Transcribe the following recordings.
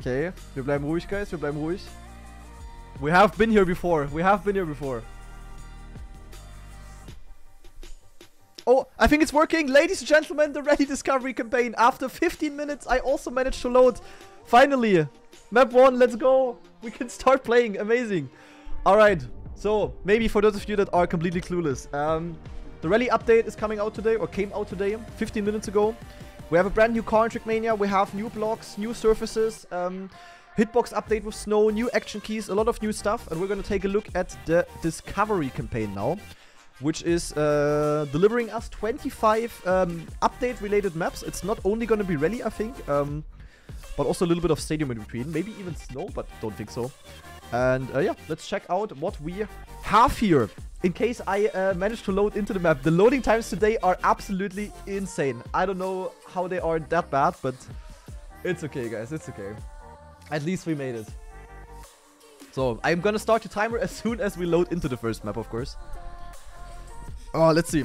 Okay, wir bleiben ruhig, guys. Wir bleiben ruhig. We have been here before. We have been here before. Oh, I think it's working. Ladies and gentlemen, the Rally Discovery campaign. After 15 minutes, I also managed to load. Finally. Map 1, let's go. We can start playing. Amazing. Alright. So, maybe for those of you that are completely clueless. Um, the rally update is coming out today, or came out today, 15 minutes ago. We have a brand new car Trackmania. We have new blocks, new surfaces, um, hitbox update with snow, new action keys, a lot of new stuff. And we're going to take a look at the Discovery campaign now which is uh, delivering us 25 um, update-related maps. It's not only going to be rally, I think, um, but also a little bit of stadium in between. Maybe even snow, but don't think so. And uh, yeah, let's check out what we have here. In case I uh, managed to load into the map. The loading times today are absolutely insane. I don't know how they are that bad, but it's okay, guys. It's okay. At least we made it. So, I'm gonna start the timer as soon as we load into the first map, of course. Oh, let's see.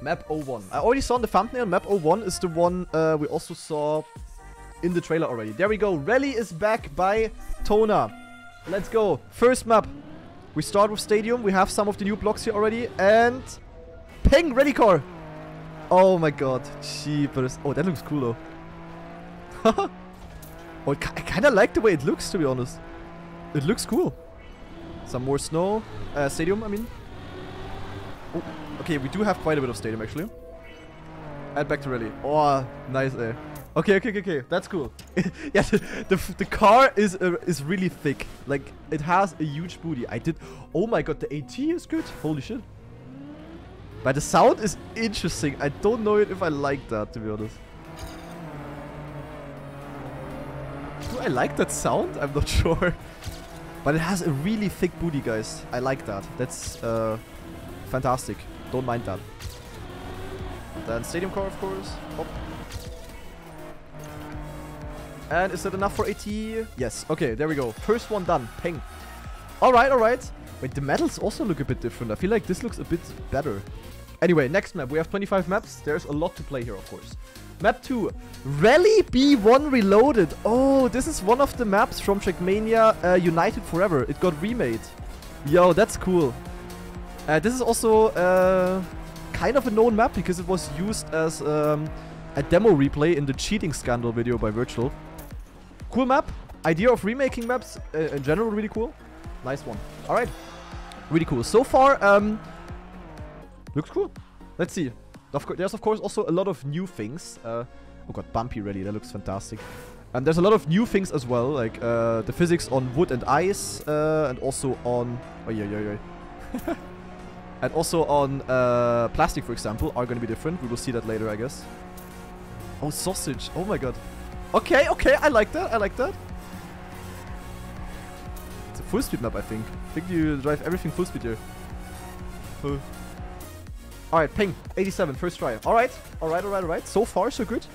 Map 01. I already saw in the thumbnail. Map 01 is the one uh, we also saw in the trailer already. There we go. Rally is back by Tona. Let's go. First map. We start with Stadium. We have some of the new blocks here already. And... Ping! Rally car! Oh my god. Jeepers. Oh, that looks cool though. oh, I kind of like the way it looks, to be honest. It looks cool. Some more snow. Uh, stadium, I mean. Oh, okay, we do have quite a bit of stadium actually. Add back to rally. Oh, nice there. Okay, okay, okay, okay. That's cool. yeah, the, the, the car is uh, is really thick. Like it has a huge booty. I did. Oh my god, the AT is good. Holy shit. But the sound is interesting. I don't know if I like that to be honest. Do I like that sound? I'm not sure. But it has a really thick booty, guys. I like that. That's uh, Fantastic. Don't mind that. Then Stadium car, of course. Hop. And is that enough for AT? Yes. Okay, there we go. First one done. Ping. Alright, alright. Wait, the medals also look a bit different. I feel like this looks a bit better. Anyway, next map. We have 25 maps. There's a lot to play here, of course. Map 2. Rally B1 Reloaded. Oh, this is one of the maps from Trackmania uh, United Forever. It got remade. Yo, that's cool. Uh, this is also uh, kind of a known map because it was used as um, a demo replay in the cheating scandal video by Wirtual. Cool map. Idea of remaking maps uh, in general really cool. Nice one. Alright. Really cool. So far, um, looks cool. Let's see. Of there's of course also a lot of new things. Uh, oh god, bumpy ready. That looks fantastic. And there's a lot of new things as well, like uh, the physics on wood and ice, uh, and also on... Oh yeah, yeah, yeah. And also on uh, plastic, for example, are going to be different. We will see that later, I guess. Oh, sausage. Oh my god. Okay, okay, I like that. I like that. It's a full speed map, I think. I think you drive everything full speed here. Alright, ping. 87, first try. Alright, alright, alright, alright. So far, so good.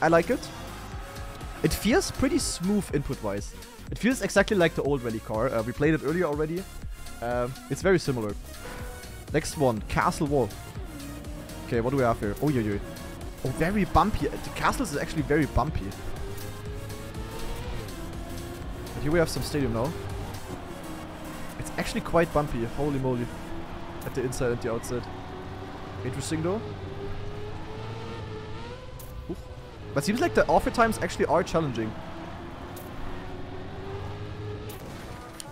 I like it. It feels pretty smooth input-wise. It feels exactly like the old rally car. Uh, we played it earlier already. Uh, it's very similar. Next one, Castle Wall. Okay, what do we have here? Oh, yeah, yeah. Oh, very bumpy. The castle is actually very bumpy. Here we have some stadium now. It's actually quite bumpy. Holy moly. At the inside and the outside. Interesting though. But seems like the author times actually are challenging.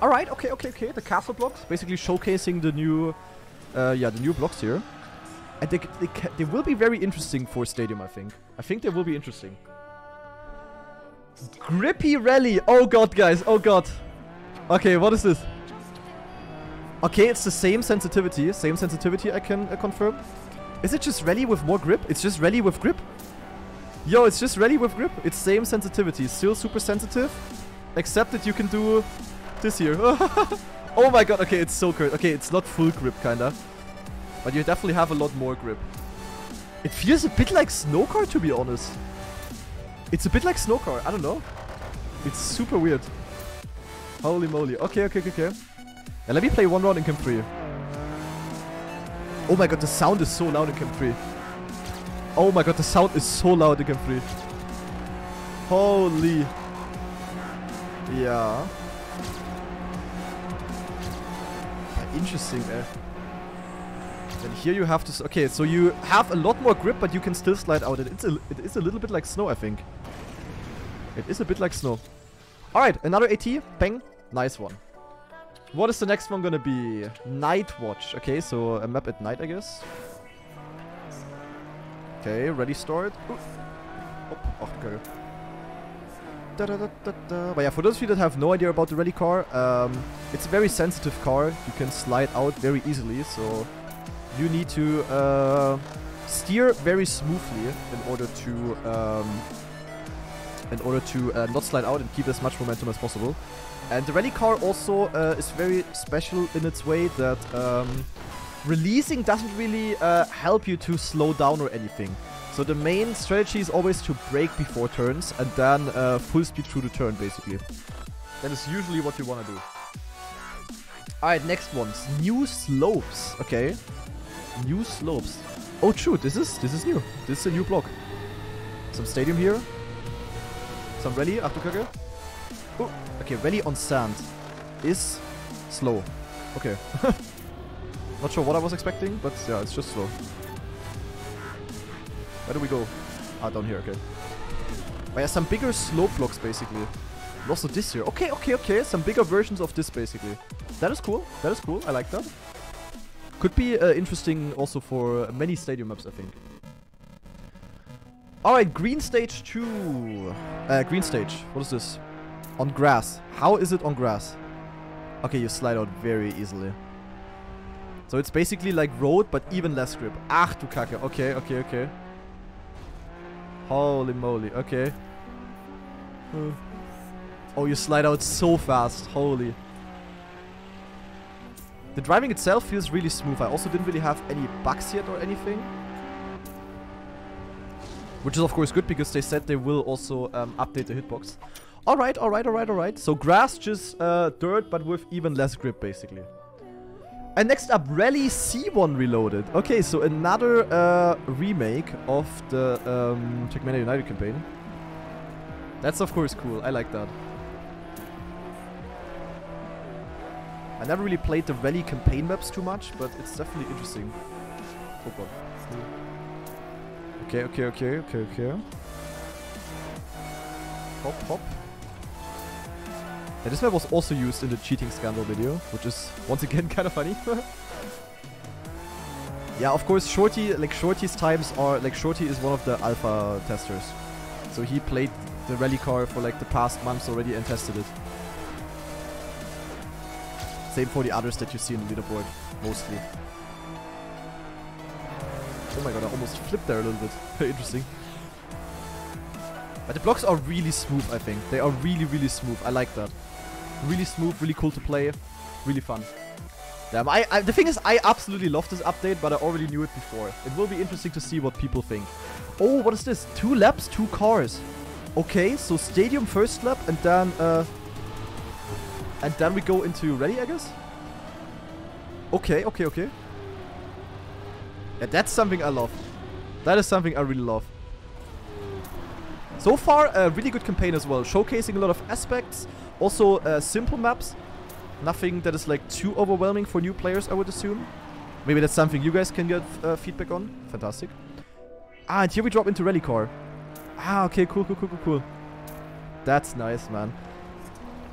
Alright, okay, okay, okay. The castle blocks. Basically showcasing the new uh, yeah, the new blocks here. And they, they, they will be very interesting for Stadium, I think. I think they will be interesting. Grippy Rally. Oh god, guys. Oh god. Okay, what is this? Okay, it's the same sensitivity. Same sensitivity, I can uh, confirm. Is it just Rally with more grip? It's just Rally with grip? Yo, it's just Rally with grip. It's same sensitivity. Still super sensitive. Except that you can do this here. Oh my god, okay, it's so good. Okay, it's not full grip, kinda. But you definitely have a lot more grip. It feels a bit like Snowcar, to be honest. It's a bit like Snowcar, I don't know. It's super weird. Holy moly. Okay, okay, okay, okay. Yeah, let me play one round in Cam 3. Oh my god, the sound is so loud in Cam 3. Oh my god, the sound is so loud in Cam 3. Holy. Yeah. Interesting, eh? And here you have to... Okay, so you have a lot more grip, but you can still slide out. It's a, it is a little bit like snow, I think. It is a bit like snow. Alright, another AT. Bang. Nice one. What is the next one gonna be? Night Watch. Okay, so a map at night, I guess. Okay, ready, start. Oh, okay. Da, da, da, but yeah, for those of you that have no idea about the rally car, um, it's a very sensitive car. You can slide out very easily, so you need to uh, steer very smoothly in order to um, in order to uh, not slide out and keep as much momentum as possible. And the rally car also uh, is very special in its way that um, releasing doesn't really uh, help you to slow down or anything. So the main strategy is always to brake before turns and then uh, full speed through the turn basically. That is usually what you want to do. Alright, next ones. New slopes. Okay. New slopes. Oh true, this is this is new. This is a new block. Some stadium here. Some rally, Achtung Oh, okay, rally on sand is slow. Okay. Not sure what I was expecting, but yeah, it's just slow. Where do we go? Ah, down here, okay. But yeah, some bigger slope blocks, basically. And also this here. Okay, okay, okay. Some bigger versions of this, basically. That is cool. That is cool. I like that. Could be uh, interesting also for many stadium maps, I think. Alright, green stage 2. Uh, green stage. What is this? On grass. How is it on grass? Okay, you slide out very easily. So it's basically like road, but even less grip. Ach du Kacke. Okay, okay, okay. Holy moly. Okay. Uh. Oh, you slide out so fast. Holy. The driving itself feels really smooth. I also didn't really have any bugs yet or anything. Which is of course good because they said they will also um, update the hitbox. Alright, alright, alright, alright. So grass, just uh, dirt, but with even less grip basically. And next up, Rally C1 Reloaded. Okay, so another uh, remake of the um, Trackmania United campaign. That's of course cool. I like that. I never really played the Rally campaign maps too much, but it's definitely interesting. Oh god. Okay, okay, okay, okay, okay. Hop, hop. Yeah, this map was also used in the cheating scandal video, which is once again kind of funny. yeah, of course, Shorty, like Shorty's times are like Shorty is one of the alpha testers, so he played the rally car for like the past months already and tested it. Same for the others that you see in the leaderboard, mostly. Oh my god, I almost flipped there a little bit. Very interesting. But the blocks are really smooth, I think. They are really, really smooth. I like that. Really smooth, really cool to play. Really fun. Damn, I, I, the thing is, I absolutely love this update, but I already knew it before. It will be interesting to see what people think. Oh, what is this? Two laps, two cars. Okay, so stadium first lap, and then, uh... And then we go into ready, I guess? Okay, okay, okay. That's something I love. That is something I really love. So far, a really good campaign as well. Showcasing a lot of aspects. Also, uh, simple maps. Nothing that is like too overwhelming for new players, I would assume. Maybe that's something you guys can get uh, feedback on. Fantastic. Ah, and here we drop into Rally Car. Ah, okay, cool, cool, cool, cool, cool. That's nice, man.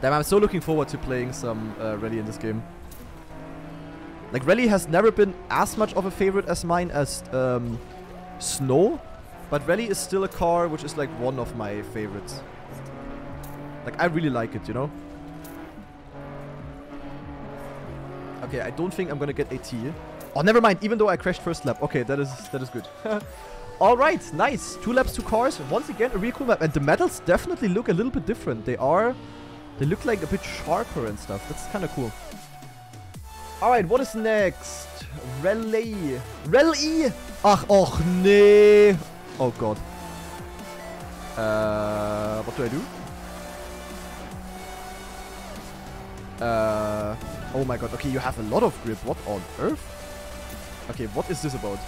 Damn, I'm so looking forward to playing some uh, Rally in this game. Like, Rally has never been as much of a favorite as mine as um, Snow. But Rally is still a car which is like one of my favorites. Like, I really like it, you know? Okay, I don't think I'm gonna get AT. Oh, never mind. Even though I crashed first lap. Okay, that is that is good. Alright, nice. Two laps, two cars. Once again, a really cool map. And the medals definitely look a little bit different. They are... They look like a bit sharper and stuff. That's kind of cool. Alright, what is next? Rally. Rally! Ach, och nee. Oh god. Uh, what do I do? Uh, oh my god. Okay, you have a lot of grip. What on earth? Okay, what is this about?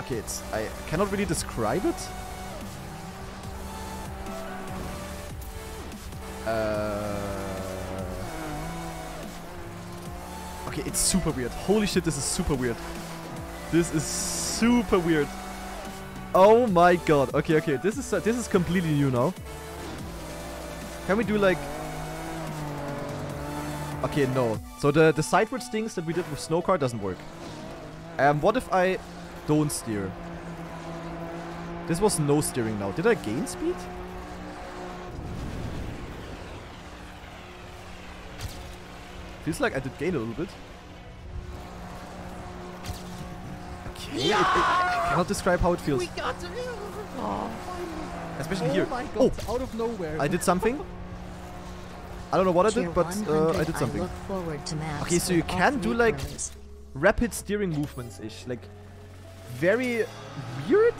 Okay, it's... I cannot really describe it. Uh, okay, it's super weird. Holy shit, this is super weird. This is super weird. Oh my god. Okay, okay. This is uh, this is completely new now. Can we do like Okay, no. So the the sideways things that we did with snow car doesn't work. Um what if I don't steer? This was no steering now. Did I gain speed? Feels like I did gain a little bit. Okay, it, it, I cannot describe how it feels. We got to oh, Especially oh here. my god, out of nowhere. I did something. I don't know what I did, but uh, I did something. look forward to maps Okay, so you can do like colors. rapid steering movements-ish. Like, very weird?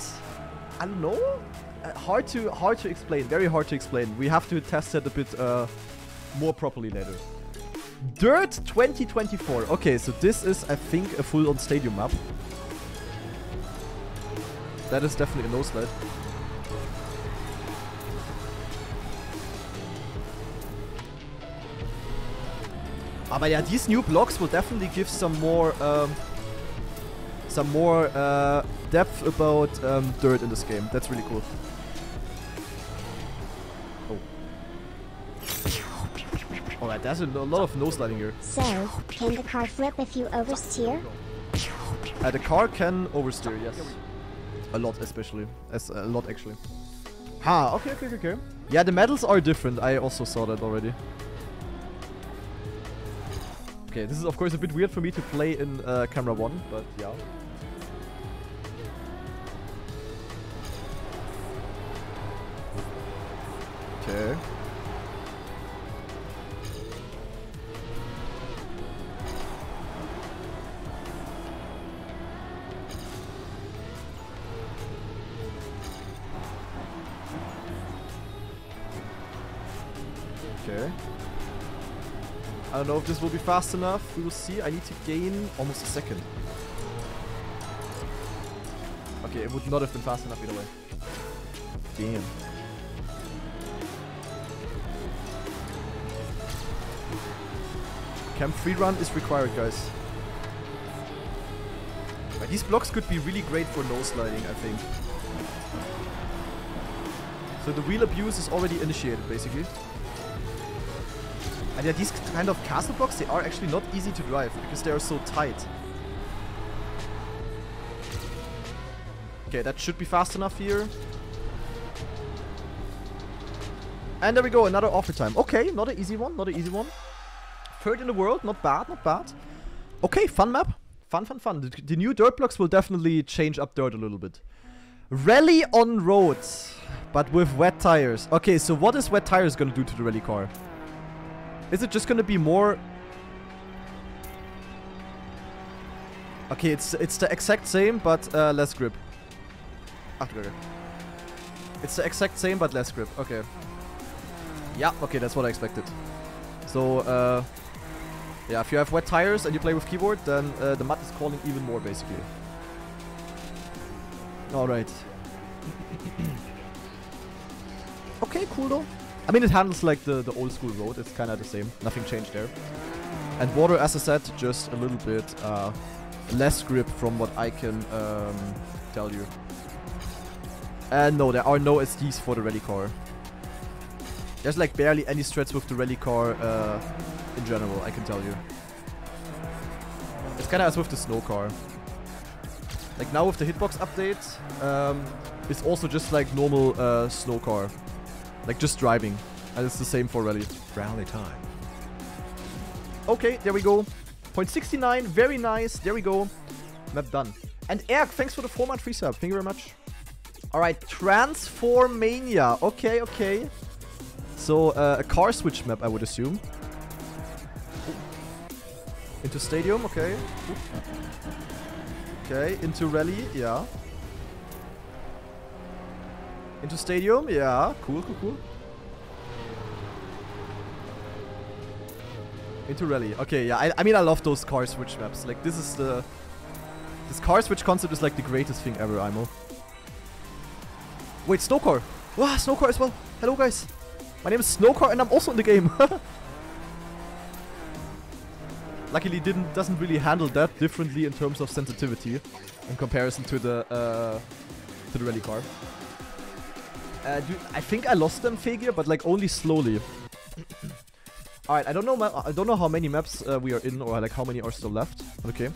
I don't know? Uh, hard to hard to explain. Very hard to explain. We have to test that a bit uh, more properly later. Dirt 2024. Okay, so this is, I think, a full-on stadium map. That is definitely a no slide. Aber ja, these new blocks will definitely give some more, um, some more uh, depth about um, dirt in this game. That's really cool. Oh. Alright, there's a lo- lot of no sliding here. So, can the car flip if you oversteer? Uh, the car can oversteer, yes. A lot, especially. As a lot, actually. Ha, okay, okay, okay. Yeah, the medals are different. I also saw that already. Okay, this is of course a bit weird for me to play in uh, camera one, but yeah. Okay. This will be fast enough. We will see. I need to gain almost a second. Okay, it would not have been fast enough either way. Damn. Camp free run is required, guys. But these blocks could be really great for no sliding, I think. So the wheel abuse is already initiated, basically. And yeah, these kind of castle blocks, they are actually not easy to drive because they are so tight. Okay, that should be fast enough here. And there we go, another author time. Okay, not an easy one, not an easy one. Third in the world, not bad, not bad. Okay, fun map. Fun, fun, fun. The, the new dirt blocks will definitely change up dirt a little bit. Rally on roads, but with wet tires. Okay, so what is wet tires gonna do to the rally car? Is it just gonna be more... Okay, it's it's the exact same, but uh, less grip. Ach, okay. It's the exact same, but less grip. Okay. Yeah, okay, that's what I expected. So, uh, yeah, if you have wet tires and you play with keyboard, then uh, the mud is calling even more, basically. Alright. okay, cool though. I mean, it handles like the, the old school road. It's kind of the same. Nothing changed there. And water, as I said, just a little bit uh, less grip from what I can um, tell you. And no, there are no SDs for the rally car. There's like barely any strats with the rally car uh, in general, I can tell you. It's kind of as with the snow car. Like now with the hitbox update, um, it's also just like normal uh, snow car. Like just driving. And it's the same for rally. Rally time. Okay, there we go. Point 69, very nice. There we go. Map done. And Erk, thanks for the 4 month free. Thank you very much. Alright, Transformania. Okay, okay. So, uh, a car switch map, I would assume. Into stadium, okay. Okay, into rally, yeah. Into stadium, yeah. Cool, cool, cool. Into rally. Okay, yeah. I, I mean, I love those car switch maps. Like, this is the... This car switch concept is like the greatest thing ever, Imo. Wait, Snowcar. Wow, Snowcar as well. Hello, guys. My name is Snowcar and I'm also in the game. Luckily, didn't doesn't really handle that differently in terms of sensitivity in comparison to the uh, to the rally car. Uh, dude, I think I lost them figure, but like only slowly. All right, I don't know. I don't know how many maps uh, we are in, or like how many are still left. Okay.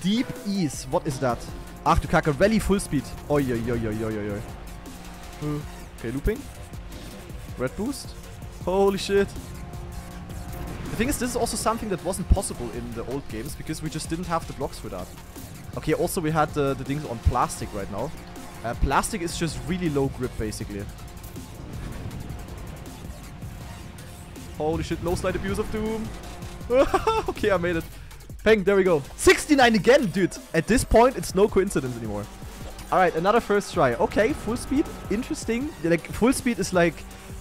Deep East. What is that? Ach du Kacke, Rally full speed. Oi, oi, oi, oi, oi, oi. Uh, Okay, looping. Red boost. Holy shit. The thing is, this is also something that wasn't possible in the old games because we just didn't have the blocks for that. Okay, also we had the, the things on plastic right now. Uh, plastic is just really low grip, basically. Holy shit, no slide abuse of doom. okay, I made it. Peng, there we go. 69 again, dude. At this point, it's no coincidence anymore. Alright, another first try. Okay, full speed. Interesting. Like, full speed is like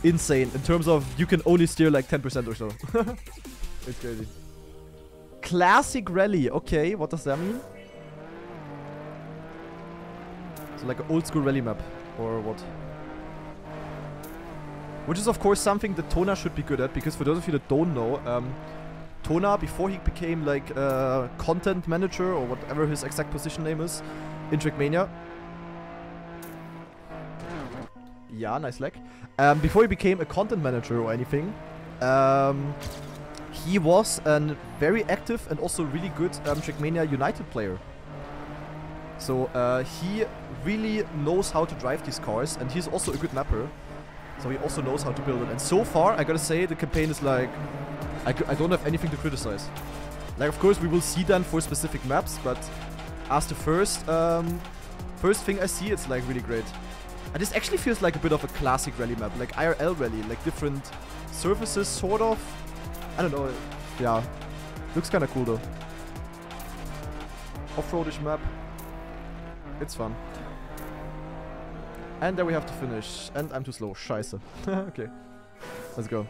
insane in terms of you can only steer like 10% or so. it's crazy. Classic rally. Okay, what does that mean? Like an old school rally map or what? Which is of course something that Tona should be good at because for those of you that don't know, um, Tona before he became like uh, content manager or whatever his exact position name is in Trackmania. Yeah, nice leg. Um, before he became a content manager or anything, um, he was a very active and also really good um, Trackmania United player. So uh, he really knows how to drive these cars, and he's also a good mapper. So he also knows how to build it. And so far, I gotta say, the campaign is like, I don't have anything to criticize. Like, of course, we will see then for specific maps, but as the first, um, first thing I see, it's like really great. And this actually feels like a bit of a classic rally map, like IRL rally, like different surfaces, sort of. I don't know. Yeah, looks kind of cool though. Off-roadish map. It's fun. And there we have to finish. And I'm too slow. Scheiße. okay. Let's go.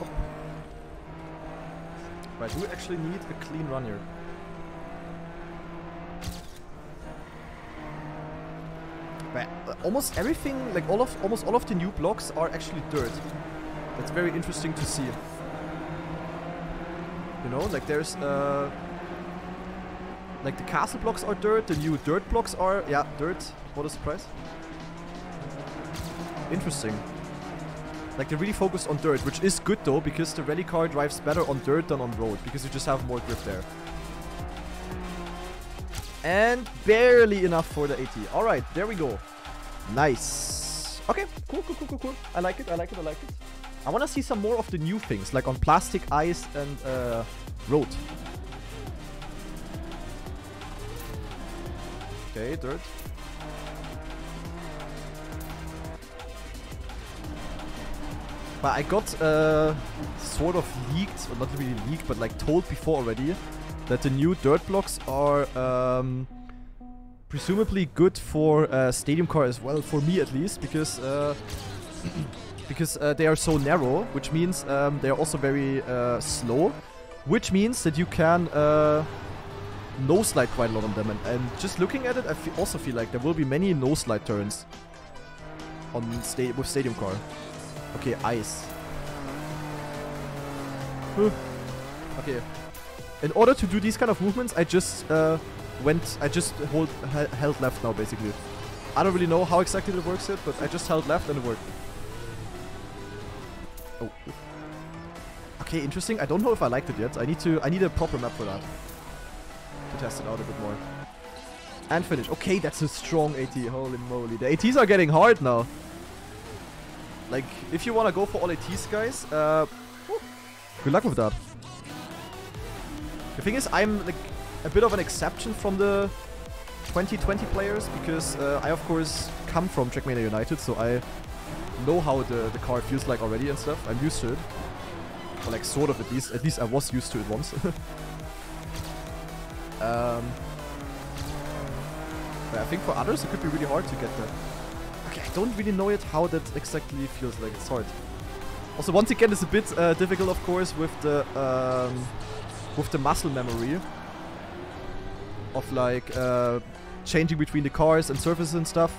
Oh. Right, we actually need a clean run here? Right, uh, almost everything, like all of almost all of the new blocks are actually dirt. That's very interesting to see. You know, like there's uh like the castle blocks are dirt, the new dirt blocks are yeah, dirt. What a surprise. Interesting. Like they really focused on dirt, which is good though, because the rally car drives better on dirt than on road, because you just have more grip there. And barely enough for the AT. Alright, there we go. Nice. Okay, cool, cool, cool, cool, cool. I like it, I like it, I like it. I want to see some more of the new things, like on plastic, ice, and uh, road. Okay, dirt. But I got uh, sort of leaked, or not really leaked, but like told before already, that the new dirt blocks are um, presumably good for uh, stadium car as well, for me at least, because uh, because uh, they are so narrow, which means um, they are also very uh, slow, which means that you can uh, no slide quite a lot on them. And, and just looking at it, I also feel like there will be many no slide turns on sta- with stadium car. Okay, ice. Okay. In order to do these kind of movements, I just uh, went. I just hold held left now, basically. I don't really know how exactly it works yet, but I just held left and it worked. Oh. Okay, interesting. I don't know if I liked it yet. I need to. I need a proper map for that to test it out a bit more. And finish. Okay, that's a strong AT. Holy moly, the ATs are getting hard now. Like, if you wanna go for all ATs, guys, uh, good luck with that. The thing is, I'm like a bit of an exception from the 2020 players because uh, I, of course, come from Trackmania United, so I know how the, the car feels like already and stuff. I'm used to it. Or like, sort of at least. At least I was used to it once. um, but I think for others it could be really hard to get that. Okay, I don't really know yet how that exactly feels like. It's hard. Also, once again, it's a bit uh, difficult, of course, with the um, with the muscle memory of like uh, changing between the cars and surfaces and stuff.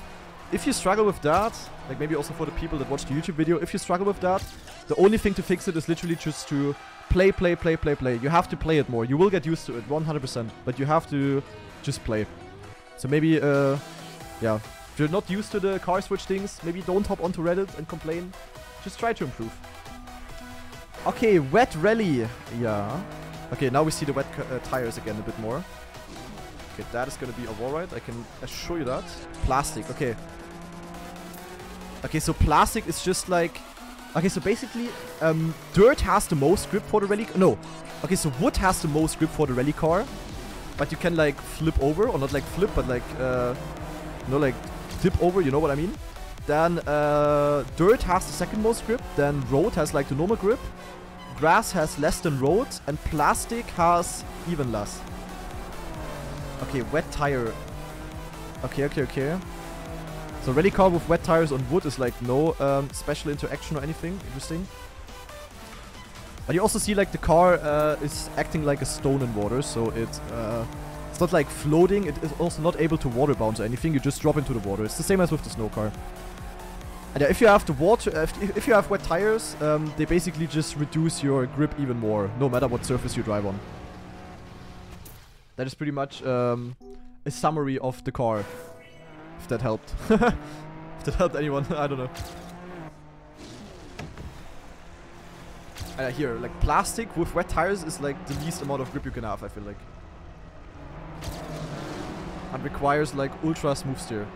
If you struggle with that, like maybe also for the people that watch the YouTube video, if you struggle with that, the only thing to fix it is literally just to play, play, play, play, play. You have to play it more. You will get used to it, 100%. But you have to just play. So maybe, uh, yeah, if you're not used to the car switch things, maybe don't hop onto Reddit and complain. Just try to improve. Okay, wet rally. Yeah. Okay, now we see the wet uh, tires again a bit more. Okay, that is gonna be a wall ride. I can assure you that. Plastic. Okay. Okay, so plastic is just like... Okay, so basically, um, dirt has the most grip for the rally... No. Okay, so wood has the most grip for the rally car. But you can, like, flip over. Or not, like, flip, but, like, uh... You know, like, tip over. You know what I mean? Then, uh... Dirt has the second most grip. Then road has, like, the normal grip. Grass has less than road. And plastic has even less. Okay, wet tire. Okay, okay, okay. So rally car with wet tires on wood is like no um, special interaction or anything. Interesting. But you also see like the car uh, is acting like a stone in water, so it uh, it's not like floating. It is also not able to water bounce or anything. You just drop into the water. It's the same as with the snow car. And if you have the water, if, if you have wet tires, um, they basically just reduce your grip even more, no matter what surface you drive on. That is pretty much um, a summary of the car. If that helped. if that helped anyone, I don't know. Uh, here, like plastic with wet tires is like the least amount of grip you can have, I feel like. And requires like ultra smooth steer.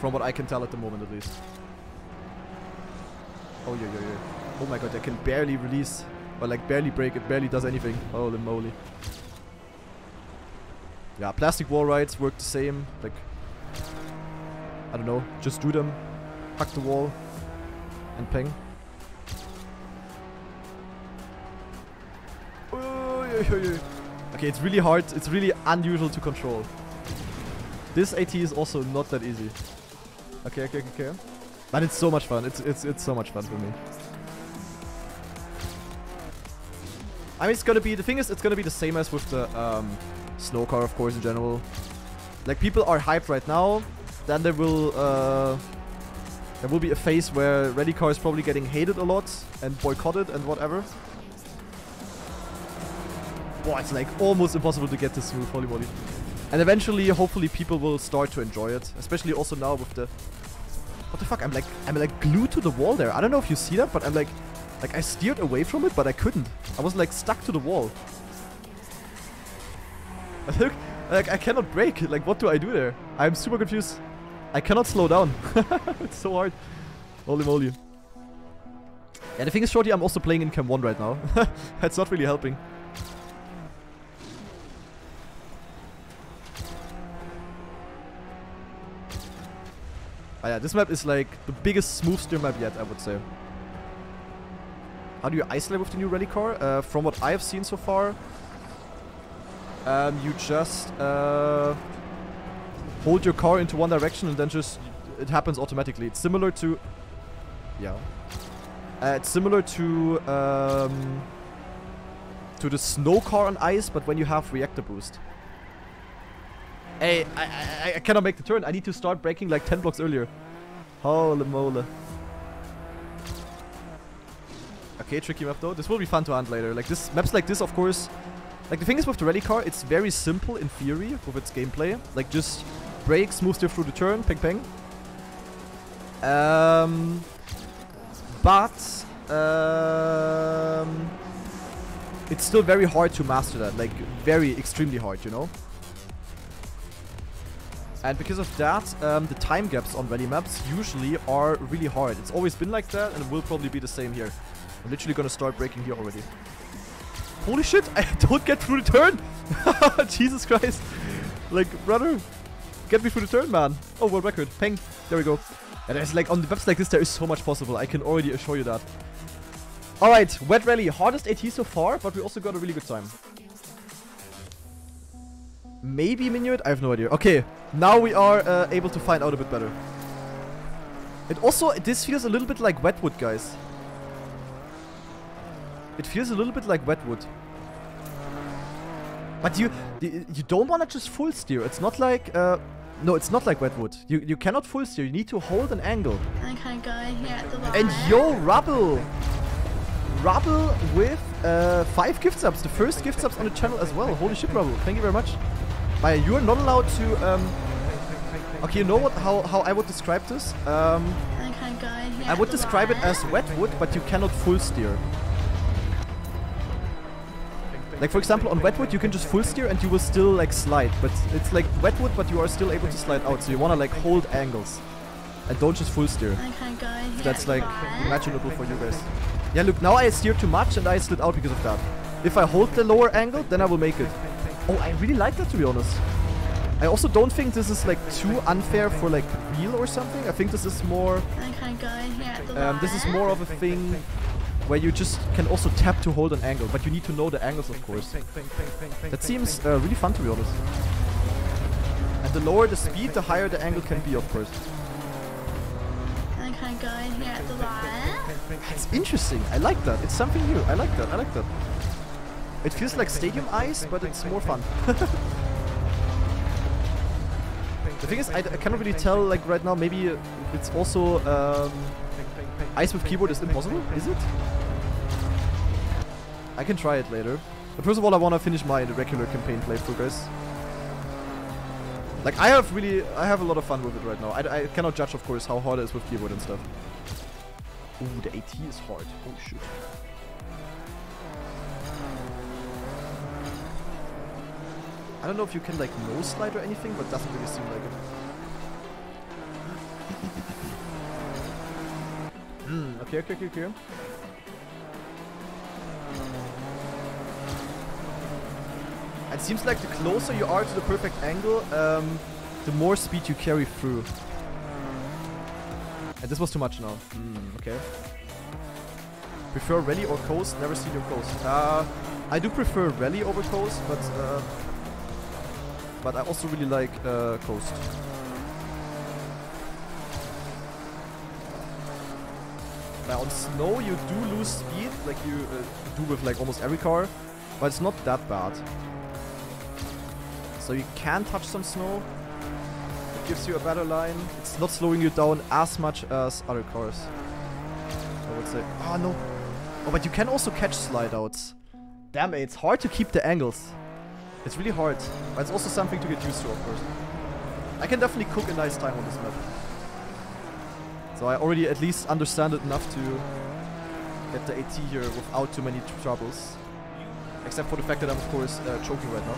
From what I can tell at the moment at least. Oh yeah, yeah, yeah. Oh my god, I can barely release. Or like barely break, it barely does anything. Holy moly. Yeah, plastic wall rides work the same. Like, I don't know, just do them, hack the wall, and ping. Okay, it's really hard. It's really unusual to control. This AT is also not that easy. Okay, okay, okay. But it's so much fun. It's it's it's so much fun for me. I mean, it's gonna be the thing is, it's gonna be the same as with the um, snow car, of course, in general. Like people are hyped right now. Then there will uh, there will be a phase where rally car is probably getting hated a lot and boycotted and whatever. Boy, it's like almost impossible to get this smooth, holy moly. And eventually, hopefully, people will start to enjoy it. Especially also now with the... What the fuck? I'm like, I'm like glued to the wall there. I don't know if you see that, but I'm like... Like, I steered away from it, but I couldn't. I was like stuck to the wall. I Look, like, I cannot brake. Like, what do I do there? I'm super confused. I cannot slow down. it's so hard. Holy moly. Yeah, the thing is, Shorty, I'm also playing in Cam 1 right now. That's not really helping. Ah, yeah, this map is like the biggest smooth steer map yet, I would say. How do you isolate with the new rally car? Uh, from what I have seen so far, um, you just uh, hold your car into one direction and then just it happens automatically. It's similar to yeah, uh, it's similar to um, to the snow car on ice, but when you have reactor boost. Hey, I, I, I cannot make the turn. I need to start braking like 10 blocks earlier. Holy moly. Okay, tricky map though. This will be fun to hunt later. Like this maps like this, of course. Like the thing is with the rally car, it's very simple in theory with its gameplay. Like just brake, smooth steer through the turn, ping ping. Um, but um, it's still very hard to master that. Like very extremely hard, you know. And because of that, um, the time gaps on rally maps usually are really hard. It's always been like that and it will probably be the same here. I'm literally gonna start breaking here already. Holy shit, I don't get through the turn! Jesus Christ. Like, brother, get me through the turn, man. Oh, world record. Peng. There we go. And there's like, on the maps like this, there is so much possible. I can already assure you that. Alright, Wet Rally. Hardest AT so far, but we also got a really good time. Maybe Minuit? I have no idea. Okay, now we are uh, able to find out a bit better. It also, this feels a little bit like Wetwood, guys. It feels a little bit like Wetwood. But you you don't want to just full steer. It's not like... Uh, No, it's not like Wetwood. You you cannot full steer. You need to hold an angle. Okay, go here at the. And yo, Rubble! Rubble with uh, five gift subs. The first gift subs on the channel as well. Holy shit, Rubble. Thank you very much. Maya, you are not allowed to... Um, okay, you know what? How, how I would describe this? Um, Okay, go here I would describe it as Wetwood, but you cannot full steer. Like for example, on Wetwood you can just full steer and you will still like slide, but it's like Wetwood, but you are still able to slide out. So you wanna like hold angles and don't just full steer. That's like imaginable for you guys. Yeah, look, now I steer too much and I slid out because of that. If I hold the lower angle, then I will make it. Oh, I really like that to be honest. I also don't think this is like too unfair for like real or something. I think this is more Okay, go here um, this is more of a thing where you just can also tap to hold an angle, but you need to know the angles of course. That seems uh, really fun to be honest. And the lower the speed, the higher the angle can be of course. Okay, go here at the. It's interesting. I like that. It's something new. I like that. I like that. It feels like stadium ice, but it's more fun. the thing is, I, I cannot really tell like right now. Maybe it's also um, ice with keyboard is impossible. Is it? I can try it later. But first of all, I want to finish my regular campaign playthrough, guys. Like I have really, I have a lot of fun with it right now. I, I cannot judge, of course, how hard it is with keyboard and stuff. Ooh, the AT is hard. Oh shoot. I don't know if you can like no slide or anything, but doesn't really seem like it. Hmm, okay, okay, okay, okay. It seems like the closer you are to the perfect angle, um, the more speed you carry through. And this was too much now. Hmm, okay. Prefer rally or coast? Never seen your coast. Uh, I do prefer rally over coast, but uh, but I also really like uh, coast. Now on snow you do lose speed, like you uh, do with like almost every car, but it's not that bad. So you can touch some snow. It gives you a better line. It's not slowing you down as much as other cars. I would say. Oh no. Oh, but you can also catch slide outs. Damn it, it's hard to keep the angles. It's really hard. But it's also something to get used to, of course. I can definitely cook a nice time on this map. So I already at least understand it enough to get the AT here without too many tr- troubles. Except for the fact that I'm, of course, uh, choking right now.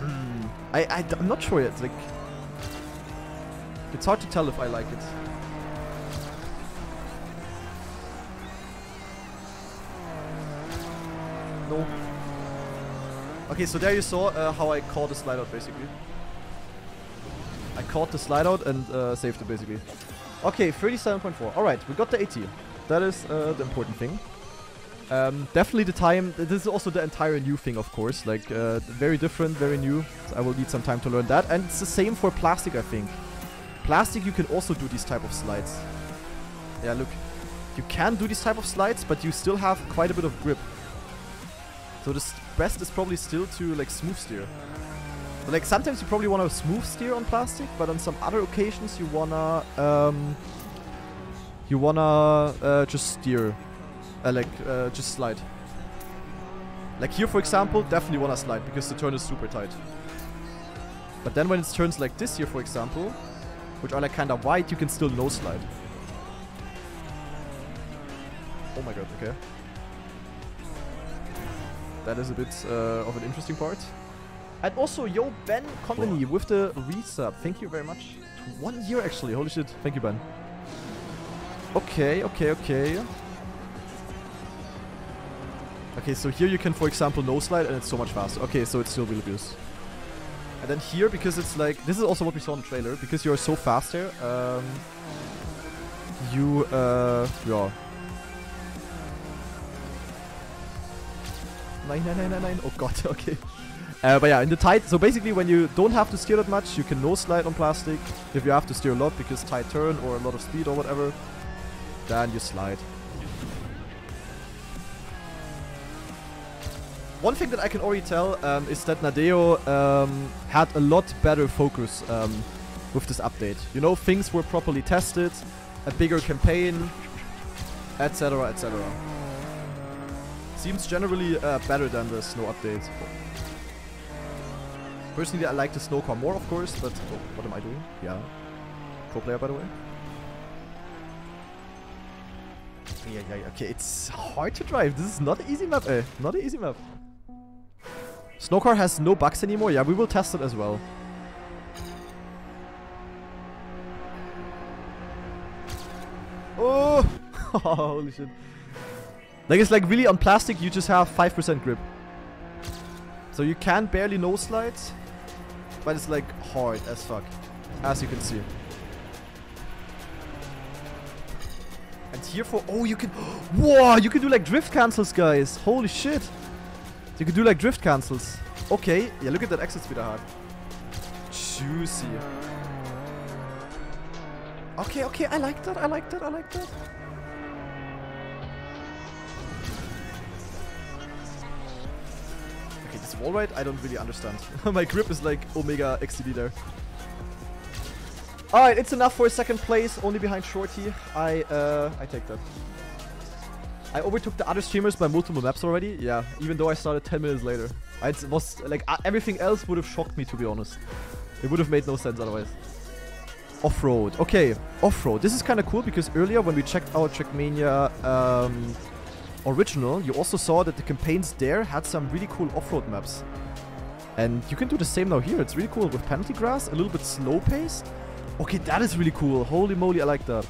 Hmm. I, I, am not sure yet. Like, it's hard to tell if I like it. No. Okay, so there you saw uh, how I caught the slide out basically. Caught the slide out and uh, saved it basically. Okay, 37.4. Alright, we got the AT. That is uh, the important thing. Um, definitely the time. This is also the entire new thing, of course. Like, uh, very different, very new. I will need some time to learn that. And it's the same for plastic, I think. Plastic, you can also do these type of slides. Yeah, look. You can do these type of slides, but you still have quite a bit of grip. So the best is probably still to like smooth steer. Like sometimes you probably want to smooth steer on plastic, but on some other occasions you wanna um, you wanna uh, just steer, uh, like uh, just slide. Like here, for example, definitely wanna slide because the turn is super tight. But then when it's turns like this here, for example, which are like kind of wide, you can still no slide. Oh my god, okay. That is a bit uh, of an interesting part. And also, yo, Ben Company with the resub. Thank you very much. One year actually. Holy shit. Thank you, Ben. Okay, okay, okay. Okay, so here you can, for example, no slide and it's so much faster. Okay, so it's still wheel abuse. And then here, because it's like, this is also what we saw in the trailer, because you're so fast here, um, you, uh, yeah. Nine, nine, nine, nine, nine. Oh god, okay. Uh, but yeah, in the tight, so basically when you don't have to steer that much, you can no slide on plastic. If you have to steer a lot because tight turn or a lot of speed or whatever, then you slide. one thing that I can already tell um, is that Nadeo um, had a lot better focus um, with this update. You know, things were properly tested, a bigger campaign, etc., etc. Seems generally uh, better than the snow update. Personally, I like the snow car more, of course, but oh, what am I doing? Yeah, pro player, by the way. Yeah, yeah, yeah, okay, it's hard to drive. This is not an easy map, eh? Not an easy map. Snowcar has no bugs anymore. Yeah, we will test it as well. Oh! Holy shit. Like, it's like really on plastic, you just have 5% grip. So you can barely no slides, but it's like hard as fuck, as you can see. And here for, oh, you can, whoa, you can do like drift cancels, guys. Holy shit. You can do like drift cancels. Okay, yeah, look at that exit speed I had. Juicy. Okay, okay, I like that, I like that, I like that. Wall ride, I don't really understand. My grip is like Omega XCD there. Alright, it's enough for a second place, only behind Shorty. I, uh, I take that. I overtook the other streamers by multiple maps already. Yeah, even though I started 10 minutes later. It was, like, uh, everything else would have shocked me, to be honest. It would have made no sense otherwise. Off-road. Okay, off-road. This is kind of cool because earlier when we checked out Trackmania um, Original, you also saw that the campaigns there had some really cool off-road maps. And you can do the same now here. It's really cool with penalty grass, a little bit slow pace. Okay, that is really cool. Holy moly, I like that.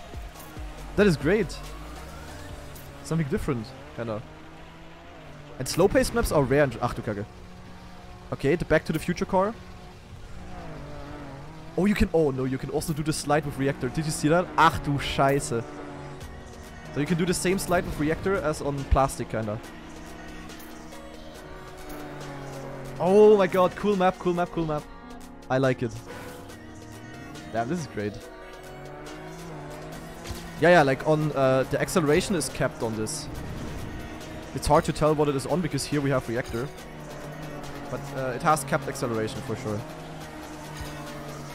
That is great. Something different, kinda. And slow pace maps are rare. Ach du Kacke. Okay, the Back to the Future car. Oh, you can. Oh no, you can also do the slide with reactor. Did you see that? Ach du Scheiße. So you can do the same slide with reactor as on plastic, kinda. Oh my god, cool map, cool map, cool map. I like it. Damn, this is great. Yeah, yeah, like on uh, the acceleration is capped on this. It's hard to tell what it is on because here we have reactor. But uh, it has capped acceleration for sure.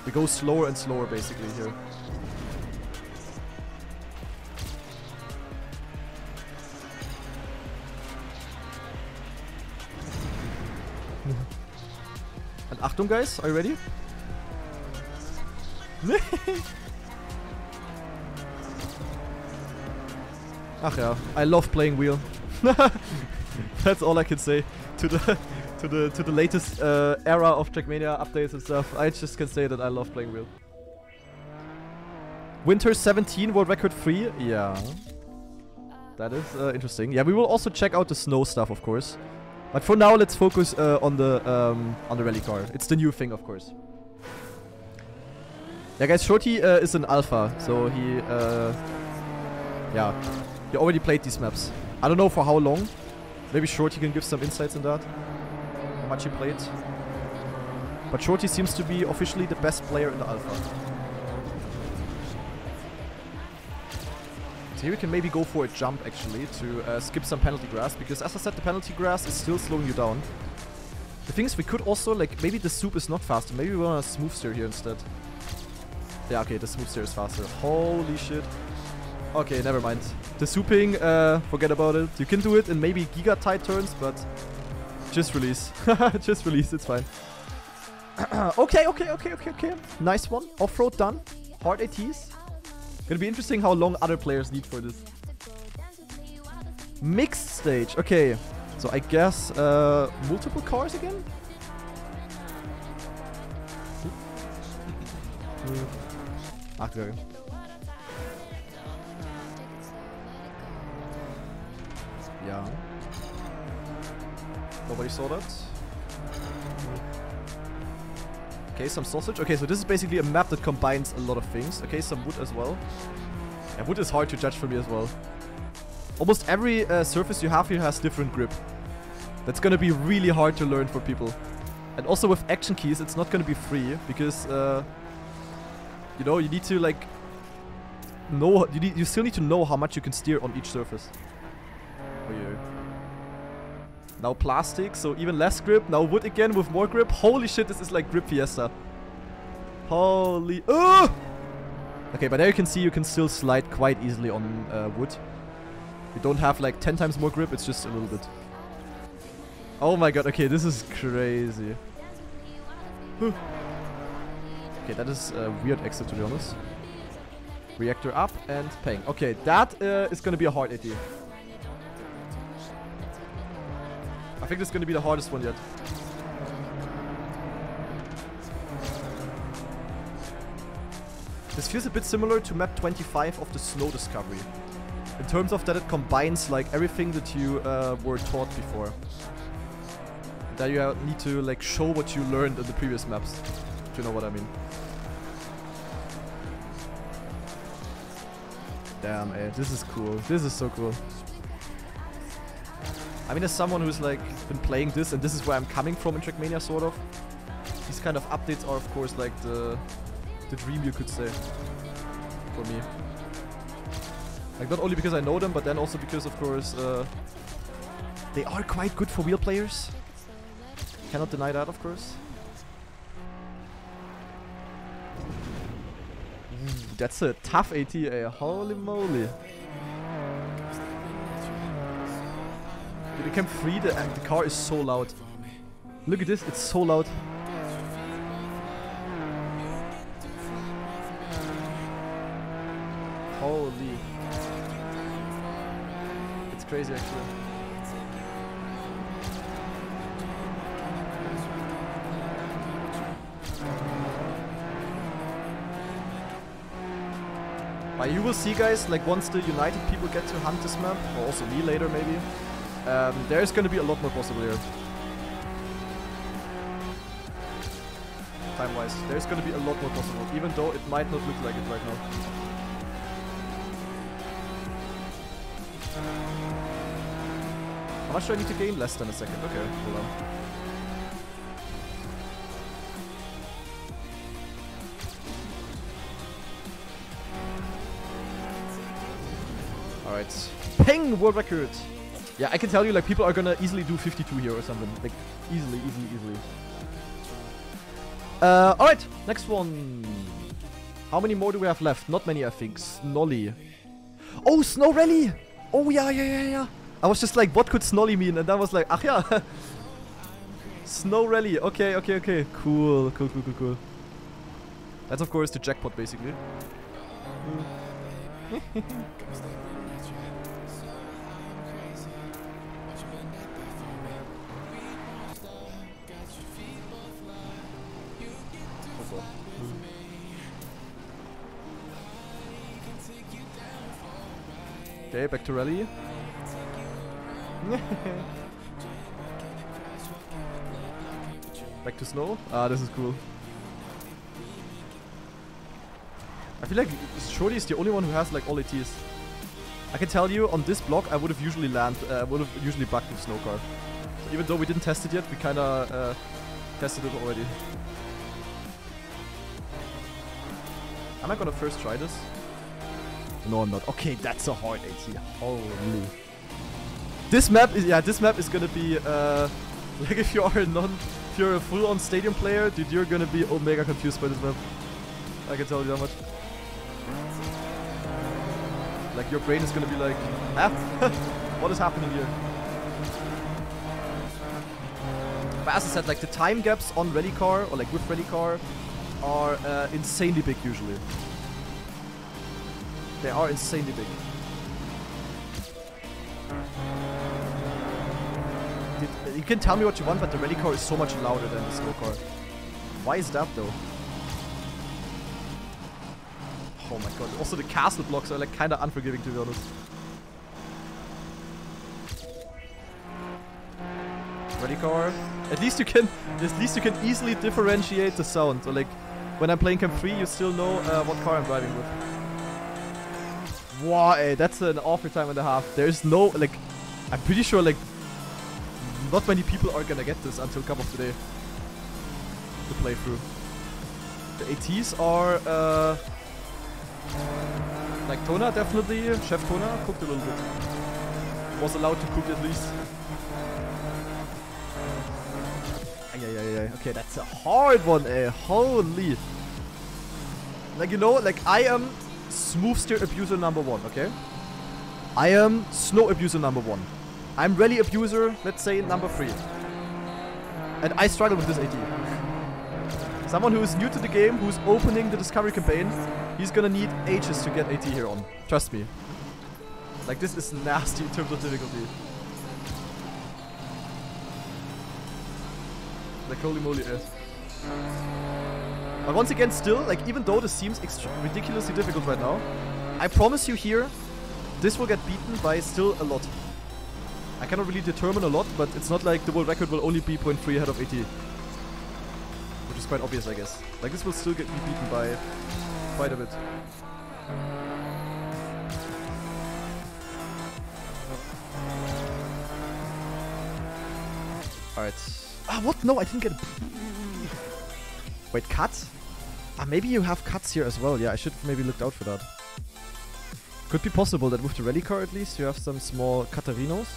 We go slower and slower basically here. Achtung guys, are you ready? Ach ja, I love playing wheel. That's all I can say to the to the to the latest uh, era of Trackmania updates and stuff. I just can say that I love playing wheel. Winter 17 world record 3. Yeah. That is uh, interesting. Yeah, we will also check out the snow stuff, of course. But for now, let's focus uh, on the um, on the rally car. It's the new thing, of course. Yeah, guys, Shorty uh, is an alpha, so he, uh, yeah, he already played these maps. I don't know for how long. Maybe Shorty can give some insights in that. How much he played. But Shorty seems to be officially the best player in the alpha. Here we can maybe go for a jump actually to uh, skip some penalty grass because as I said the penalty grass is still slowing you down. The thing is we could also like maybe the soup is not faster. Maybe we want to smooth steer here instead. Yeah, okay, the smooth steer is faster. Holy shit. Okay, never mind. The souping, uh, forget about it. You can do it in maybe giga tight turns, but just release. just release, it's fine. okay, okay, okay, okay, okay. Nice one. Off-road done. Hard ATs. Gonna be interesting how long other players need for this. Mixed stage. Okay. So I guess uh, multiple cars again? Ach, okay. Yeah. Nobody saw that. Okay, some sausage. Okay, so this is basically a map that combines a lot of things. Okay, some wood as well. Yeah, wood is hard to judge for me as well. Almost every uh, surface you have here has different grip. That's gonna be really hard to learn for people. And also with action keys, it's not gonna be free because, uh, you know, you need to like know. You need. You still need to know how much you can steer on each surface. Oh yeah. Now plastic, so even less grip. Now wood again with more grip. Holy shit, this is like grip fiesta. Holy... Oh! Okay, but there you can see you can still slide quite easily on uh, wood. You don't have like 10 times more grip, it's just a little bit. Oh my god, okay, this is crazy. Okay, that is a weird exit to be honest. Reactor up and ping. Okay, that uh, is gonna be a hard AT. I think this is gonna be the hardest one yet. This feels a bit similar to map 25 of the Snow Discovery. In terms of that it combines like everything that you uh, were taught before. That you need to like show what you learned in the previous maps. If you know what I mean. Damn, eh, this is cool. This is so cool. I mean, as someone who's like been playing this, and this is where I'm coming from in Trackmania, sort of. These kind of updates are, of course, like the the dream, you could say, for me. Like not only because I know them, but then also because, of course, uh, they are quite good for wheel players. Cannot deny that, of course. Ooh, that's a tough ATA. Holy moly. Can free the and the car is so loud. Look at this, it's so loud. Holy. It's crazy actually. But you will see guys, like once the United people get to hunt this map, or also me later maybe, um, there's gonna be a lot more possible here. Time-wise, there's gonna be a lot more possible, even though it might not look like it right now. How much do I need to gain? Less than a second. Okay, hold on. Alright. Peng world record! Yeah, I can tell you, like, people are gonna easily do 52 here or something. Like, easily, easily, easily. Uh, alright, next one. How many more do we have left? Not many, I think. Snolly. Oh, Snow Rally! Oh, yeah, yeah, yeah, yeah. I was just like, what could Snolly mean? And then I was like, ach yeah. Snow Rally. Okay, okay, okay. Cool, cool, cool, cool, cool. That's, of course, the jackpot, basically. Okay, back to rally. back to snow. Ah, this is cool. I feel like Shorty is the only one who has like all ATs. I can tell you, on this block, I would have usually land, uh, would have usually bugged with snow car. So even though we didn't test it yet, we kind of uh, tested it already. Am I gonna first try this? No, I'm not. Okay, that's a hard AT. Holy. This map is yeah. This map is gonna be uh, like if you are a non, if you're a full-on stadium player, dude, you're gonna be omega confused by this map. I can tell you that much. Like your brain is gonna be like, ah, what is happening here? But as I said, like the time gaps on rally car or like with rally car are uh, insanely big usually. They are insanely big. You can tell me what you want, but the rally car is so much louder than the slow car. Why is that though? Oh my god. Also the castle blocks are like kinda unforgiving to be honest. Rally car. At least you can at least you can easily differentiate the sound. So like when I'm playing Cam 3 you still know uh, what car I'm driving with. Wow, eh, that's an awful time and a half. There's no, like, I'm pretty sure, like, not many people are gonna get this until Cup of the Day. the Day to play through. The ATs are, uh, like Tona definitely, Chef Tona cooked a little bit. Was allowed to cook at least. Yeah, yeah, yeah. ay. Okay, that's a hard one, eh. Holy. Like, you know, like, I am smooth steer abuser number one, okay? I am snow abuser number one. I'm rally abuser, let's say, number three. And I struggle with this AT. Someone who is new to the game, who's opening the discovery campaign, he's gonna need ages to get AT here on. Trust me. Like, this is nasty in terms of difficulty. Like, holy moly, eh. But once again, still, like, even though this seems ridiculously difficult right now, I promise you here, this will get beaten by still a lot. I cannot really determine a lot, but it's not like the world record will only be 0.3 ahead of AT. Which is quite obvious, I guess. Like, this will still get be beaten by quite a bit. Alright. Ah, what? No, I didn't get... Wait, cut? Ah, maybe you have cuts here as well. Yeah, I should maybe looked out for that. Could be possible that with the rally car at least you have some small Catarinos.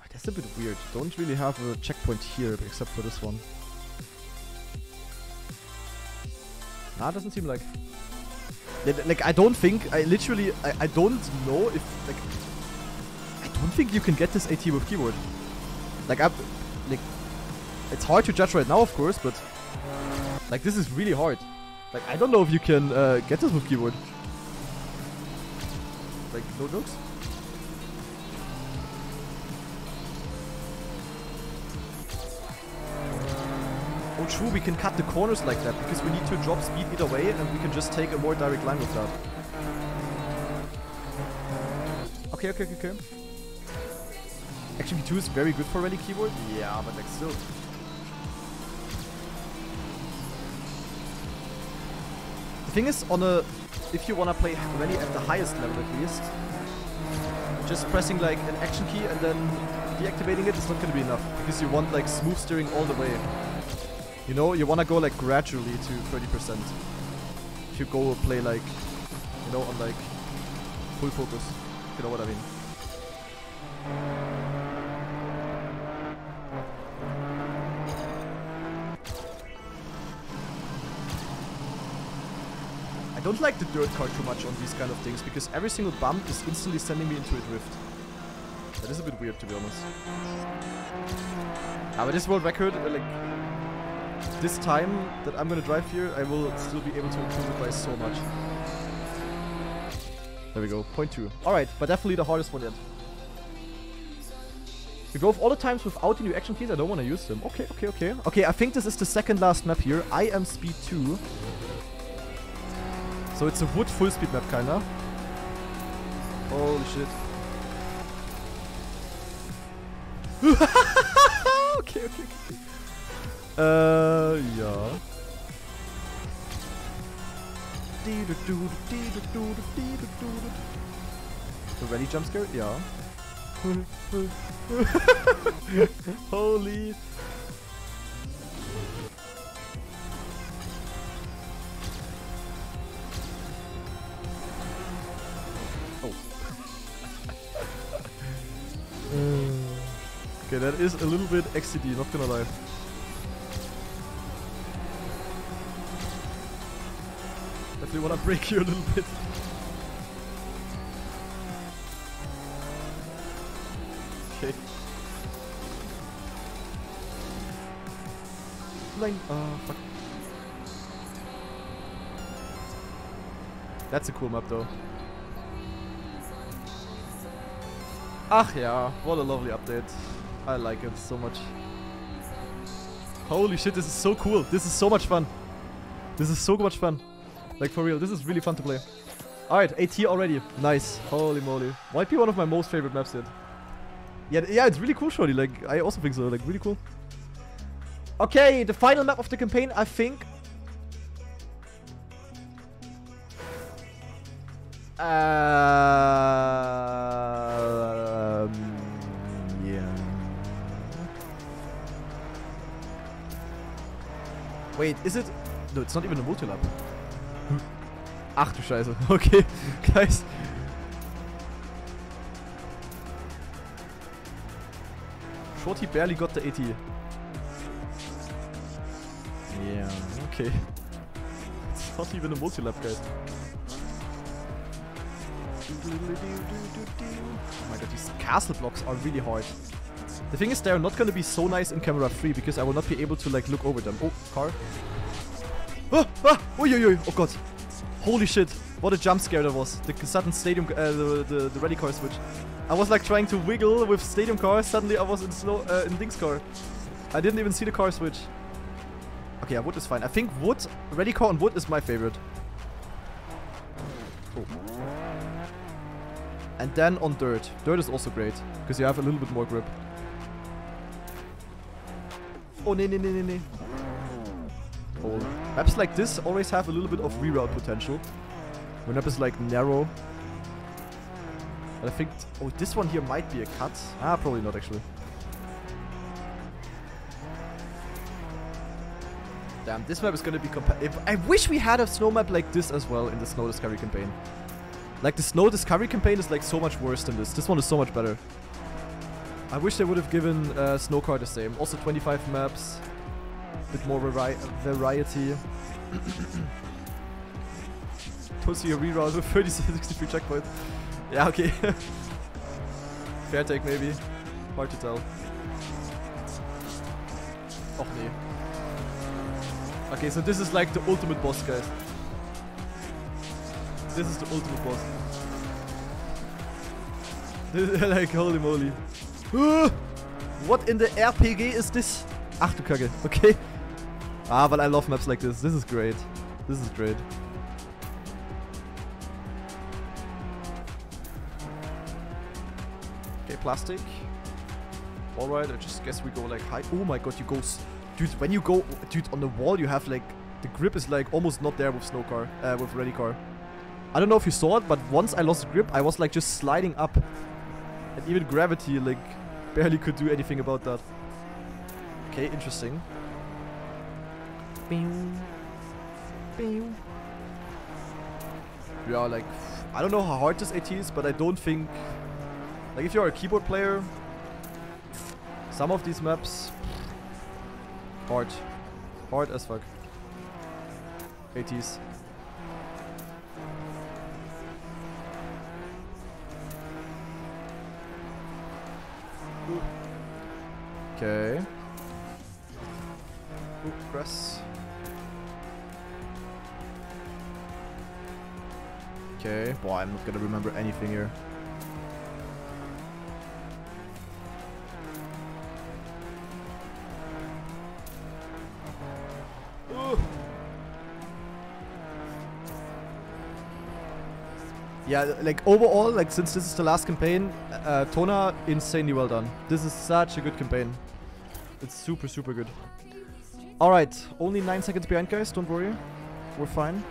Ah, That's a bit weird. Don't really have a checkpoint here except for this one. Nah, doesn't seem like. Like, I don't think, I literally, I, I don't know if, like, I don't think you can get this AT with keyboard. Like, I, like, it's hard to judge right now, of course, but, like, this is really hard. Like, I don't know if you can uh, get this with keyboard. Like, no jokes. Oh, true, we can cut the corners like that because we need to drop speed either way and we can just take a more direct line with that. Okay, okay, okay, okay. Actually, V2 is very good for rally keyboard. Yeah, but like still. The thing is, on a, if you wanna play rally at the highest level at least, just pressing like an action key and then deactivating it is not gonna be enough because you want like smooth steering all the way. You know, you wanna go like gradually to 30%. If you go play like, you know, on like full focus. If you know what I mean. Don't like the dirt car too much on these kind of things because every single bump is instantly sending me into a drift. That is a bit weird to be honest. Ah, but this world record, uh, like, this time that I'm gonna drive here, I will still be able to improve it by so much. There we go, point two. Alright, but definitely the hardest one yet. We drove all the times without the new action keys, I don't want to use them. Okay, okay, okay. Okay, I think this is the second last map here. I am speed 2. So it's a wood full speed map, kinda. Holy shit. okay, okay, okay. Uh, yeah. The ready jump scare? Yeah. Holy. Is a little bit XCD, not gonna lie. Definitely wanna break you a little bit. Okay. Line. Oh, ah, fuck. That's a cool map though. Ach ja, what a lovely update. I like it so much. Holy shit, this is so cool. This is so much fun. This is so much fun. Like for real, this is really fun to play. Alright, AT already. Nice. Holy moly. Might be one of my most favorite maps yet. Yeah, yeah, it's really cool, Shorty. Like, I also think so. Like, really cool. Okay, the final map of the campaign, I think. Is it? No, it's not even a multilap. Ach du Scheiße. Okay, guys. Shorty barely got the AT. Yeah, okay. It's not even a multi-lap, guys. Oh my god, these castle blocks are really hard. The thing is, they're not gonna be so nice in camera 3 because I will not be able to like look over them. Oh, car. Ah, ah, oh, oi, oi, oh god. Holy shit, what a jump scare that was. The sudden stadium, uh, the, the, the rally car switch. I was like trying to wiggle with stadium car, suddenly I was in slow, uh, in Dings car. I didn't even see the car switch. Okay, yeah, wood is fine. I think wood, rally car on wood is my favorite. Oh. And then on dirt. Dirt is also great, because you have a little bit more grip. Oh, nee, nee, nee, nee, nee. Oh. Maps like this always have a little bit of reroute potential. When map is like narrow. But I think, oh, this one here might be a cut. Ah, probably not actually. Damn, this map is gonna be compa- I wish we had a snow map like this as well in the Snow Discovery campaign. Like, the Snow Discovery campaign is like so much worse than this. This one is so much better. I wish they would have given uh, Snowcar the same. Also 25 maps. a Bit more vari variety. Don't a reroute with 30 63 checkpoint. Yeah, okay. Fair take maybe. Hard to tell. Och nee. Okay, so this is like the ultimate boss, guys. This is the ultimate boss. like, holy moly. What in the RPG is this? Ach du Kacke, okay. Ah, but I love maps like this. This is great. This is great. Okay, plastic. Alright, I just guess we go like high. Oh my god, you go... Dude, when you go... Dude, on the wall you have like... The grip is like almost not there with snow car. Uh, with rally car. I don't know if you saw it, but once I lost grip, I was like just sliding up. And even gravity like barely could do anything about that. Okay, interesting. Yeah, like, I don't know how hard this AT is, but I don't think... Like, if you're a keyboard player, some of these maps... Hard. Hard as fuck. ATs. Okay. Ooh, press. Okay. Boy, I'm not gonna remember anything here. Yeah, like overall, like since this is the last campaign, uh, Tona, insanely well done. This is such a good campaign. It's super, super good. Alright, only 9 seconds behind, guys. Don't worry. We're fine.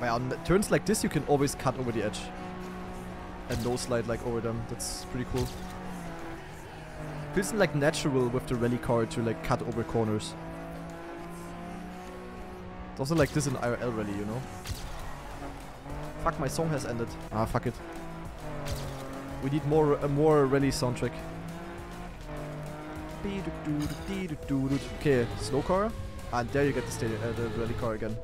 On turns like this, you can always cut over the edge. And no slide like over them. That's pretty cool. Feels like natural with the rally car to like cut over corners. It's also like this in IRL rally, you know? Fuck, my song has ended. Ah, fuck it. We need more a more rally soundtrack. Okay, slow car. And there you get the, stadium, uh, the rally car again.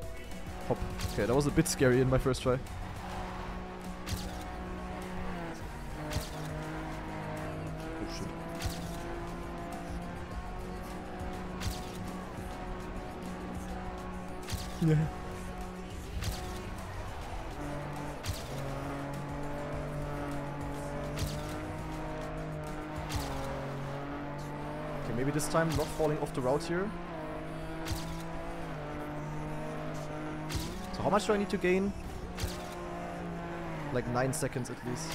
Hop. Okay, that was a bit scary in my first try. Oh. Yeah. time not falling off the route here. So how much do I need to gain? Like 9 seconds at least.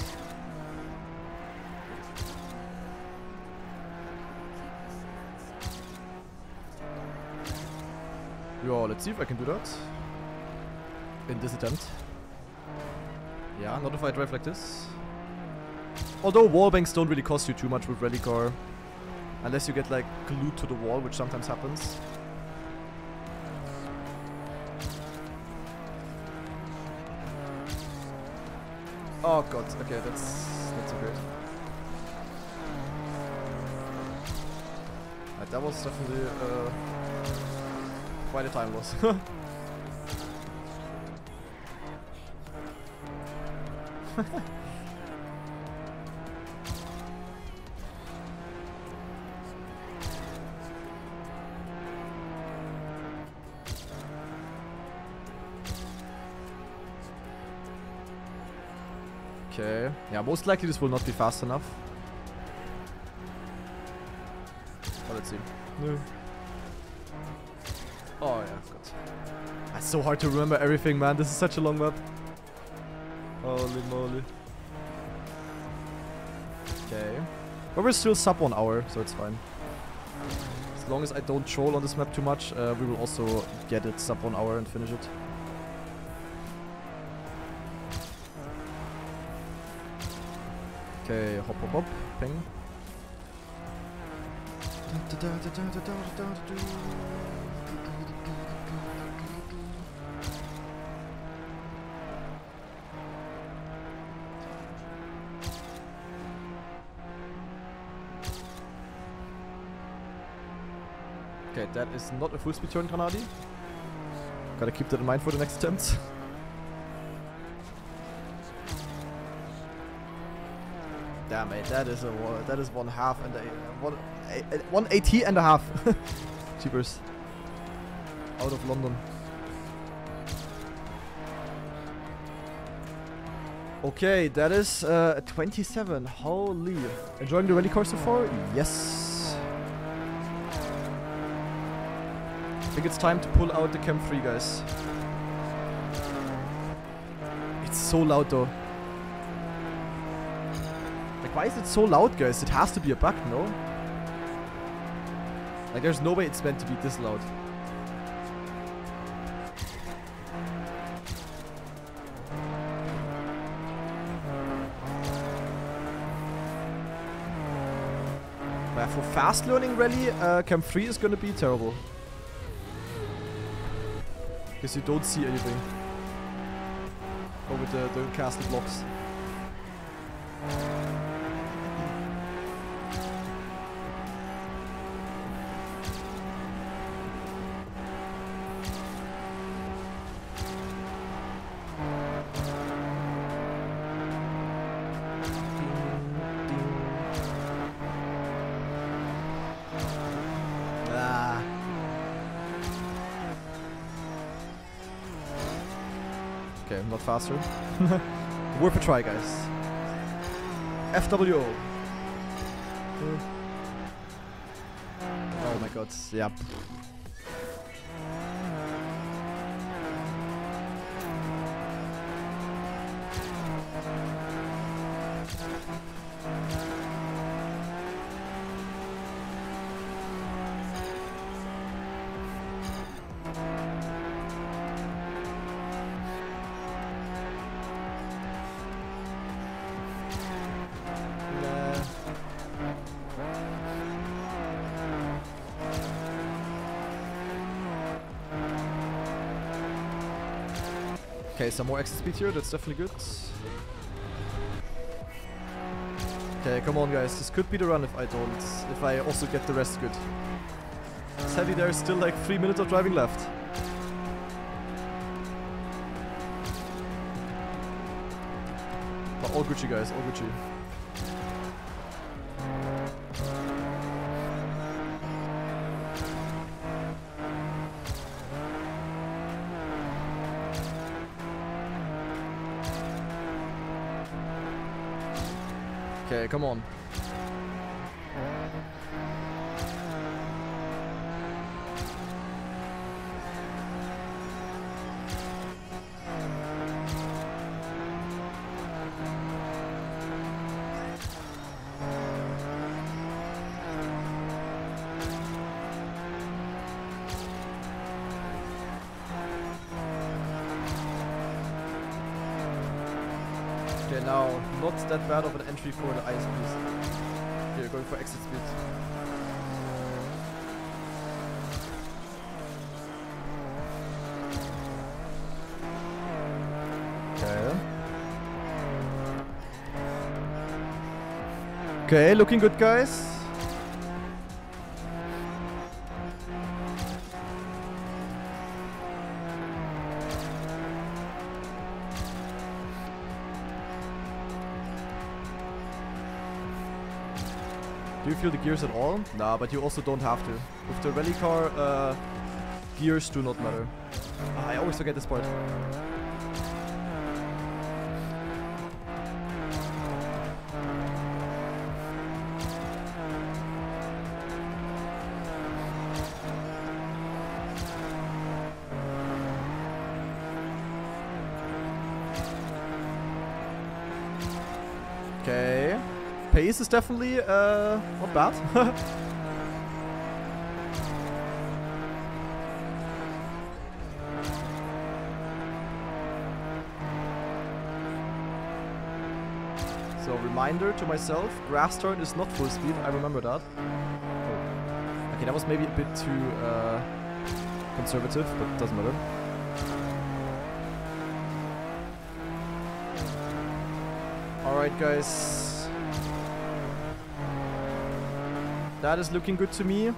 Yeah, let's see if I can do that. In this attempt. Yeah, not if I drive like this. Although wallbanks don't really cost you too much with rally car. Unless you get like glued to the wall, which sometimes happens. Oh god, okay, that's not so great. That was definitely uh, quite a time loss. Okay. Yeah, most likely this will not be fast enough. But let's see. No. Oh yeah. It's so hard to remember everything, man. This is such a long map. Holy moly. Okay. But we're still sub one hour, so it's fine. As long as I don't troll on this map too much, uh, we will also get it sub one hour and finish it. Okay, hop, hop, hop, ping. Okay, that is not a full speed turn, GranaDy. Gotta keep that in mind for the next attempt. Damn mate, that is a that is one half and a one a- one AT and a half. Cheapers. Out of London. Okay, that is uh, 27. Holy. Enjoying the rally car so far? Yes. I think it's time to pull out the Cam 3, guys. It's so loud though. Why is it so loud, guys? It has to be a bug, no? Like, there's no way it's meant to be this loud. But for fast learning rally, uh, Cam 3 is gonna be terrible. Because you don't see anything. Over the, the castle blocks. Faster. Worth a try, guys. FWO. Hmm. Oh my god, yeah. Some more exit speed here, that's definitely good. Okay, come on guys, this could be the run if I don't, if I also get the rest good. Sadly there's still like 3 minutes of driving left. But all Gucci guys, all Gucci. Okay, come on. That bad of an entry for the ice, please. Here, going for exit speed. Okay. Okay, looking good, guys. Feel the gears at all? Nah, but you also don't have to. With the rally car, uh, gears do not matter. Ah, I always forget this part. Definitely uh, not bad. so reminder to myself, grass turn is not full speed, I remember that. Oh. Okay, that was maybe a bit too uh, conservative, but doesn't matter. Alright guys. That is looking good to me.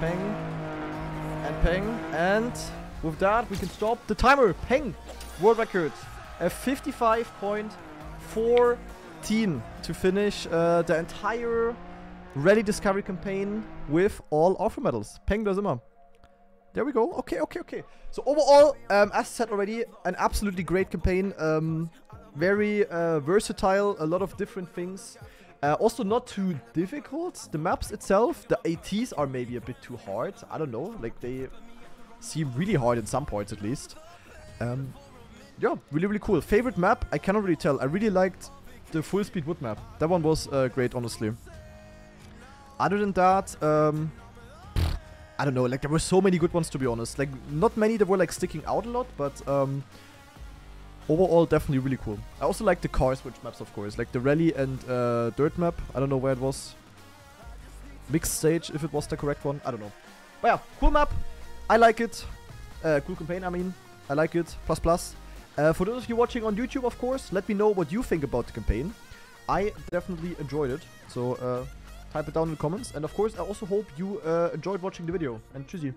Peng. And peng. And with that we can stop the timer. Peng. World record. A 55.14 to finish uh, the entire Rally Discovery campaign with all author medals. Peng sind wir. There we go. Okay, okay, okay. So overall, um, as said already, an absolutely great campaign. Um, very uh, versatile, a lot of different things. Uh, also not too difficult. The maps itself, the ATs are maybe a bit too hard. I don't know. Like they seem really hard in some parts at least. Um, yeah, really, really cool. Favorite map? I cannot really tell. I really liked the full speed wood map. That one was uh, great, honestly. Other than that, um, I don't know, like there were so many good ones to be honest. Like not many that were like sticking out a lot, but um overall definitely really cool. I also like the car switch maps of course, like the rally and uh, dirt map. I don't know where it was. Mixed stage if it was the correct one. I don't know. But yeah, cool map. I like it. Uh, cool campaign, I mean. I like it. Plus plus. Uh, for those of you watching on YouTube, of course, let me know what you think about the campaign. I definitely enjoyed it. So uh, type it down in the comments. And of course, I also hope you uh, enjoyed watching the video. And tschüssi.